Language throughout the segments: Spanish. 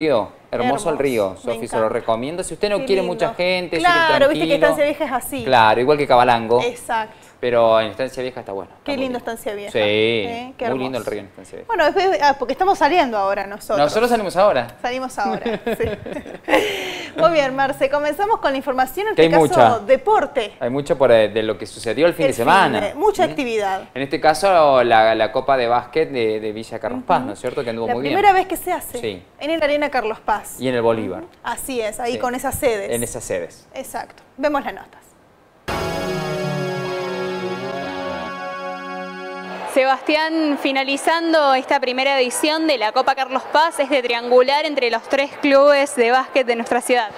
Río, hermoso, el río, Sofi, se lo recomiendo. Si usted no quiere mucha gente, claro, viste que Estancia Vieja es así. Claro, igual que Cabalango. Exacto. Pero en Estancia Vieja está bueno. Qué lindo Estancia Vieja. Sí, ¿Eh? muy lindo el río en Estancia Vieja. Bueno, después, ah, porque estamos saliendo ahora nosotros. Nosotros salimos ahora. Salimos ahora, sí. Muy bien, Marce, comenzamos con la información, en este caso, deporte. Hay mucho por, eh, de lo que sucedió el fin de semana. mucha actividad. En este caso, la, Copa de Básquet de, Villa Carlos Paz, ¿no es cierto? Que anduvo muy bien. La primera vez que se hace sí. en el Arena Carlos Paz. Y en el Bolívar. Así es, ahí con esas sedes. En esas sedes. Exacto. Vemos las notas. Sebastián, finalizando esta primera edición de la Copa Carlos Paz, es de triangular entre los tres clubes de básquet de nuestra ciudad.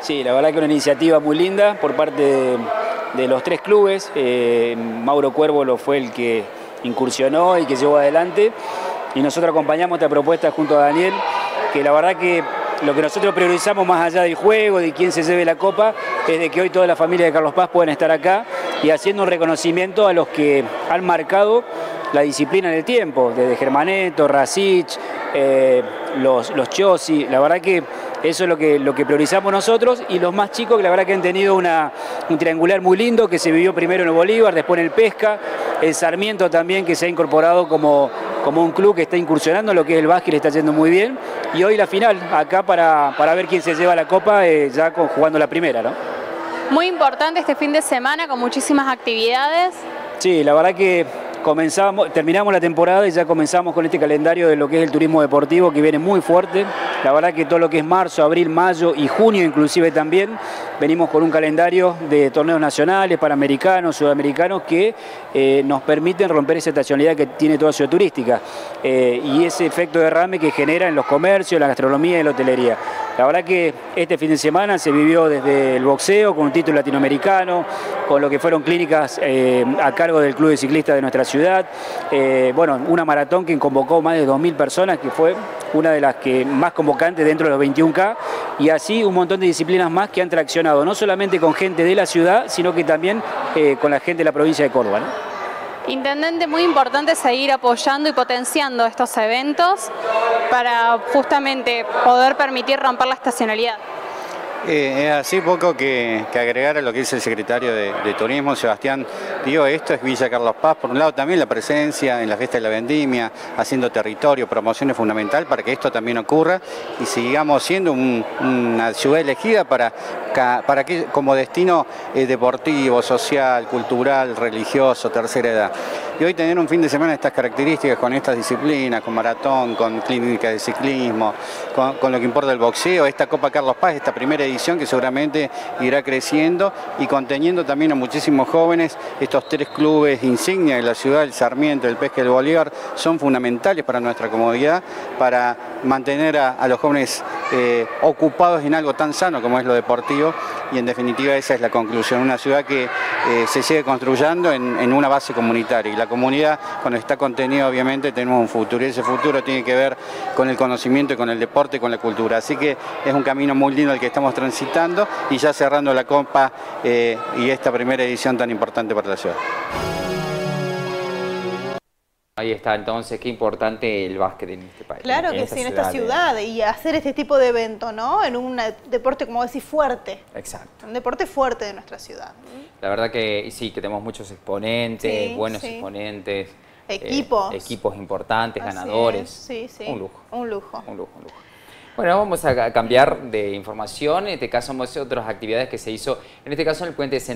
Sí, la verdad que una iniciativa muy linda por parte de, los tres clubes. Eh, Mauro Cuervo lo fue el que incursionó y que llevó adelante. Y nosotros acompañamos esta propuesta junto a Daniel, que la verdad que lo que nosotros priorizamos más allá del juego, de quién se lleve la copa, es de que hoy toda la familia de Carlos Paz puedan estar acá y haciendo un reconocimiento a los que han marcado la disciplina en el tiempo, desde Germaneto, Rasic, eh, los, los Chossi, la verdad que eso es lo que, lo que priorizamos nosotros y los más chicos que la verdad que han tenido una, un triangular muy lindo que se vivió primero en el Bolívar, después en el Pesca, el Sarmiento también que se ha incorporado como, como un club que está incursionando lo que es el básquet, le está yendo muy bien y hoy la final acá para, para ver quién se lleva la copa eh, ya jugando la primera. ¿no? Muy importante este fin de semana con muchísimas actividades. Sí, la verdad que terminamos la temporada y ya comenzamos con este calendario de lo que es el turismo deportivo que viene muy fuerte. La verdad que todo lo que es marzo, abril, mayo y junio inclusive también, venimos con un calendario de torneos nacionales, panamericanos, sudamericanos que eh, nos permiten romper esa estacionalidad que tiene toda ciudad turística eh, y ese efecto de derrame que genera en los comercios, la gastronomía y la hotelería. La verdad que este fin de semana se vivió desde el boxeo con un título latinoamericano, con lo que fueron clínicas eh, a cargo del Club de Ciclistas de nuestra ciudad. Eh, bueno, una maratón que convocó más de 2.000 personas, que fue una de las que más convocantes dentro de los 21K, y así un montón de disciplinas más que han traccionado, no solamente con gente de la ciudad, sino que también eh, con la gente de la provincia de Córdoba. Intendente, muy importante seguir apoyando y potenciando estos eventos para justamente poder permitir romper la estacionalidad. Eh, así poco que, agregar a lo que dice el secretario de, Turismo, Sebastián. Digo, esto es Villa Carlos Paz. Por un lado también la presencia en la fiesta de la vendimia, haciendo territorio, promoción es fundamental para que esto también ocurra y sigamos siendo una ciudad elegida para que, como destino eh, deportivo, social, cultural, religioso, tercera edad. Y hoy tener un fin de semana de estas características, con estas disciplinas, con maratón, con clínica de ciclismo, con, lo que importa el boxeo, esta Copa Carlos Paz, esta primera edición que seguramente irá creciendo y conteniendo también a muchísimos jóvenes, estos tres clubes insignia de la ciudad, el Sarmiento, el Pesca y el Bolívar, son fundamentales para nuestra comodidad, para mantener a, los jóvenes eh, ocupados en algo tan sano como es lo deportivo y en definitiva esa es la conclusión, una ciudad que eh, se sigue construyendo en, una base comunitaria comunidad, cuando está contenido obviamente tenemos un futuro y ese futuro tiene que ver con el conocimiento, con el deporte, con la cultura. Así que es un camino muy lindo el que estamos transitando y ya cerrando la Copa eh, y esta primera edición tan importante para la ciudad. Ahí está, entonces, qué importante el básquet en este país. Claro que sí, en esta ciudad, y hacer este tipo de evento, ¿no? En un deporte, como decís, fuerte. Exacto. Un deporte fuerte de nuestra ciudad. La verdad que sí, que tenemos muchos exponentes, buenos exponentes. Eh, equipos. equipos importantes, ganadores. Sí, sí. Un lujo. Un lujo. Un lujo, un lujo. Bueno, vamos a cambiar de información. En este caso, vamos a hacer otras actividades que se hizo, en este caso en el puente central.